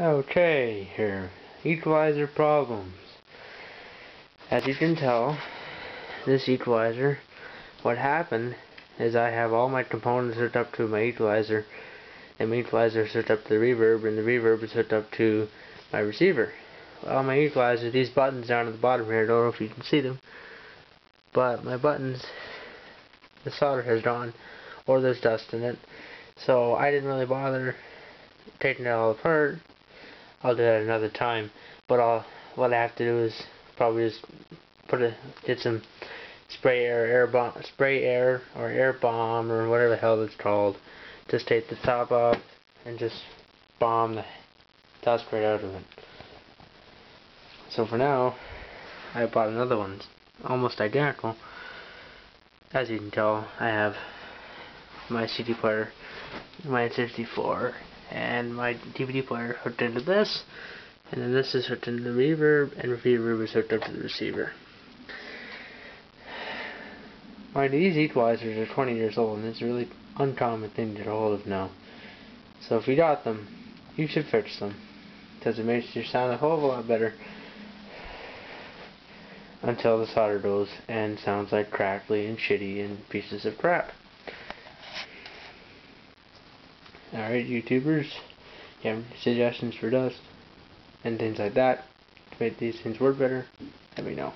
Okay, here. Equalizer problems. As you can tell, this equalizer, what happened is I have all my components hooked up to my equalizer, and my equalizer is hooked up to the reverb, and the reverb is hooked up to my receiver. Well, my equalizer, these buttons down at the bottom here, I don't know if you can see them, but my buttons, the solder has gone, or there's dust in it, so I didn't really bother taking it all apart I'll do that another time. But I'll what I have to do is probably just put a get some spray air, air bomb, spray air or air bomb or whatever the hell it's called. Just take the top off and just bomb the dust right out of it. So for now, I bought another one, almost identical. As you can tell, I have my CD player, my 64 and my DVD player hooked into this and then this is hooked into the reverb and reverb is hooked up to the receiver. Mind these equalizers are 20 years old and it's a really uncommon thing to get a hold of now. So if you got them, you should fix them because it makes your sound a whole lot better until the solder goes and sounds like crackly and shitty and pieces of crap. Alright, YouTubers, you have suggestions for dust and things like that to make these things work better, let me know.